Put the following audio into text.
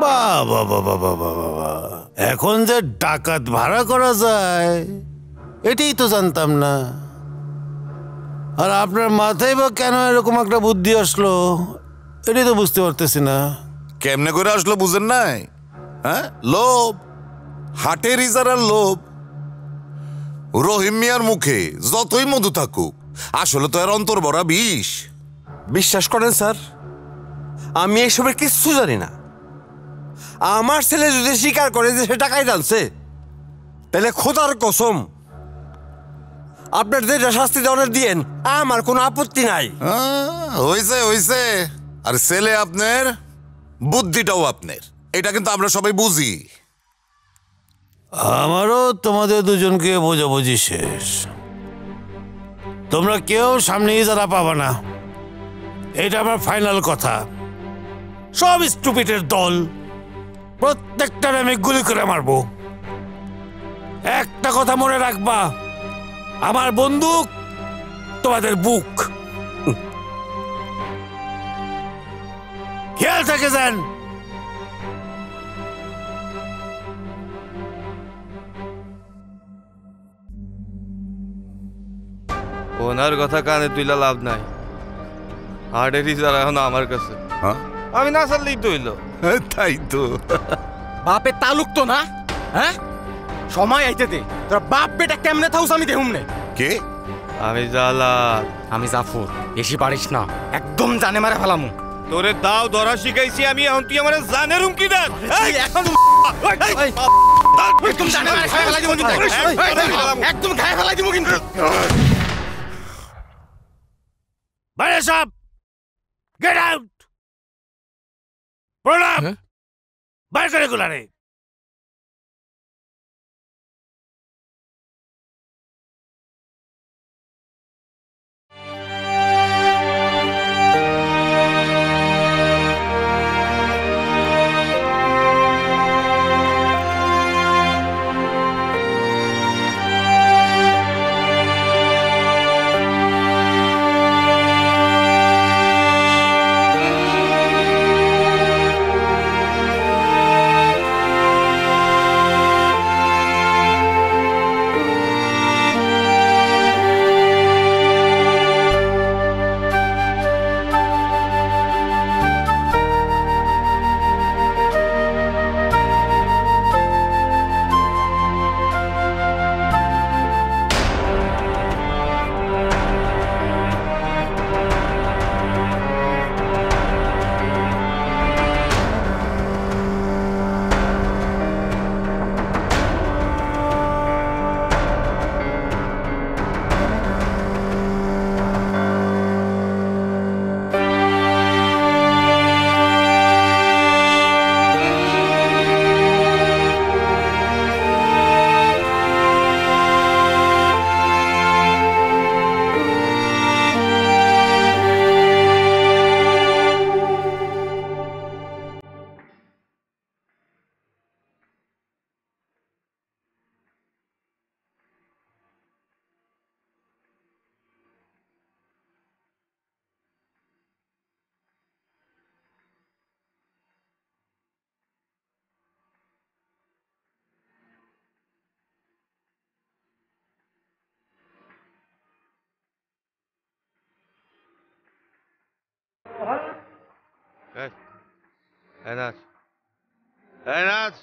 বাহ বাহ বাহ, বাহ। এখন যে ডাকাত ভাড়া করা যায় এটাই তো জানতাম না। আর আপনার মাথায় বা কেন এরকম একটা বুদ্ধি আসলো? এটাই তো বুঝতে পারতেছি না। কেমনে করে আসলো বুঝেন নাই? হ্যাঁ? লোভ। হাটের ইজারার লোভ। রহিম মিয়ার মুখে যতই মধু থাকুক আসলে তো এর অন্তর ভরা বিষ। বিশ্বাস করেন স্যার আমি এসবের কিচ্ছু জানি না। আমার ছেলে যদি স্বীকার করে যে সে টাকাই জানছে তাহলে খোদার কসম আপনার যেটা শাস্তি দেওয়ার দিয়েন আমার কোনো আপত্তি নাই। আহ, হইছে হইছে। আর ছেলে আপনার বুদ্ধিটাও আপনার। এটা কিন্তু আমরা সবাই বুঝি। আমারও তোমাদের দুজনকে বোঝাবুঝি শেষ। তোমরা কেউ সামনে যারা পাবা না। এটা আমার ফাইনাল কথা। সব স্টুপিটের দল। প্রত্যেকটার আমি গুলি করে মারবো। একটা কথা মনে রাখবা আমার বন্দুক তোমাদের বুক। খেয়াল থাকে যান। ওনার কথা কানে তুইলা লাভ নাই। হার্টের ইজার এখন আমার কাছে। হ্যাঁ? আমি না চাললেই তো হইল। তাই তো। বাপের তালুক তো না হ্যাঁ? সময় আইতে দে। তোর বাপ বেটা কেমনে থাউস আমি দেহুম নে। কে? আমি জালাল। আমি জাফর এসি পারিস না। একদম জানে মারে ফেলামু। তোরে দাও ধরা শিখাইছি আমি এখন তুই আমার জানের হুমকি দেন? এই, এখন একদম জানে মারে খায় ফেলাই দিব কিন্তু। একদম খায় ফেলাই দিব। কিন্তু। বাইরে সব! গেট আউট প্রণাম বাইরে করে Aha. Gel. Enat. Enat.